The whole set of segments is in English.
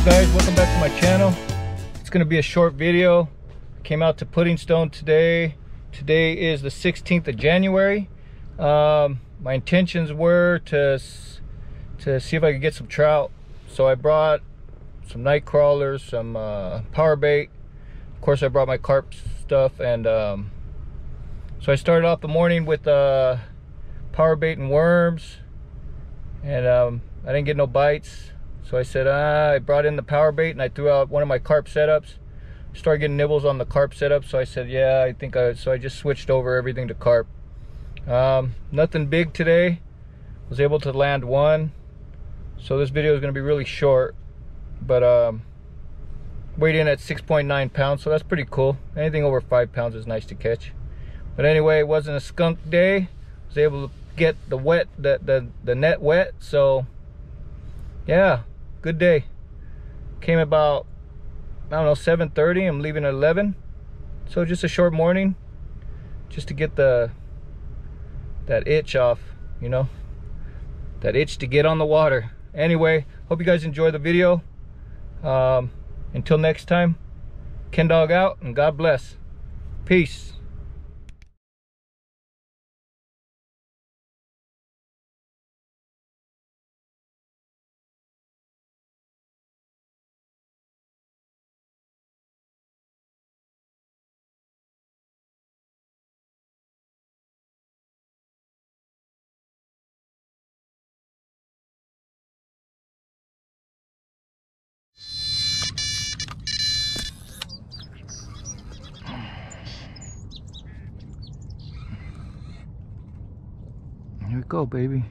up guys? Welcome back to my channel. It's to be a short video. Came out to Puddingstone today. Today is the 16th of january. Um, my intentions were to to see if i could get some trout. So i brought some night crawlers some uh, power bait. Of course i brought my carp stuff and um, so i started off the morning with uh, power bait and worms. And um, i didn't get no bites so I said, ah, I brought in the power bait and I threw out one of my carp setups. Started getting nibbles on the carp setup. So I said, yeah, I think I, so I just switched over everything to carp. Um, nothing big today. Was able to land one. So this video is going to be really short. But um, weighed in at 6.9 pounds. So that's pretty cool. Anything over five pounds is nice to catch. But anyway, it wasn't a skunk day. Was able to get the wet, the, the, the net wet. So yeah, good day. Came about, I don't know, 7.30. I'm leaving at 11. So just a short morning. Just to get the, that itch off, you know. That itch to get on the water. Anyway, hope you guys enjoy the video. Um, until next time, KenDogg out and God bless. Peace. Go, baby.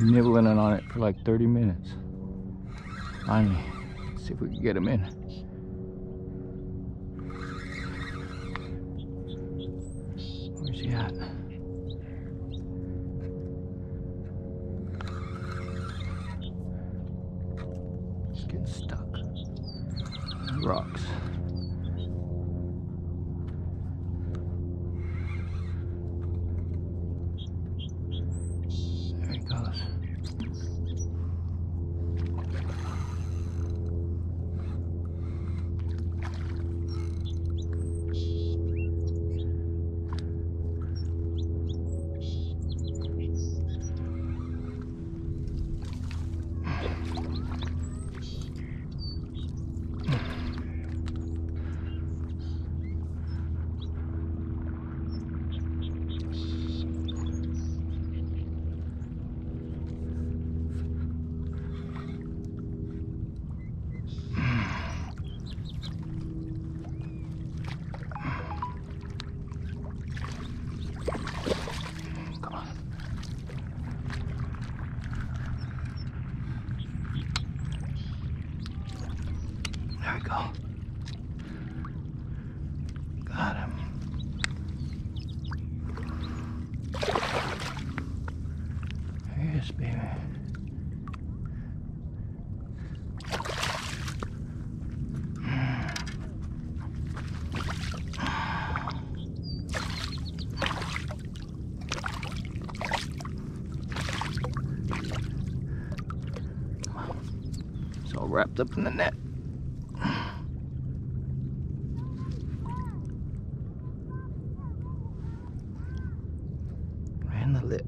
Nibbling on it for like 30 minutes. Finally, see if we can get him in. Where's he at? There we go. Got him. Yes, baby. It's all wrapped up in the net.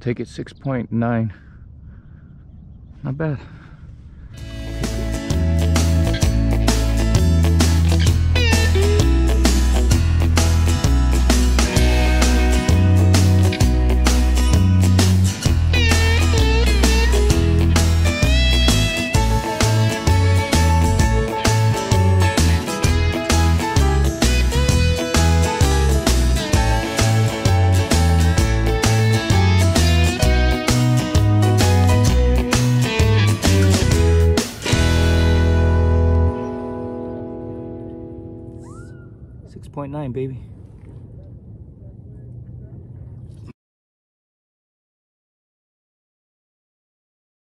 take it 6.9. Not bad. Six point nine, baby.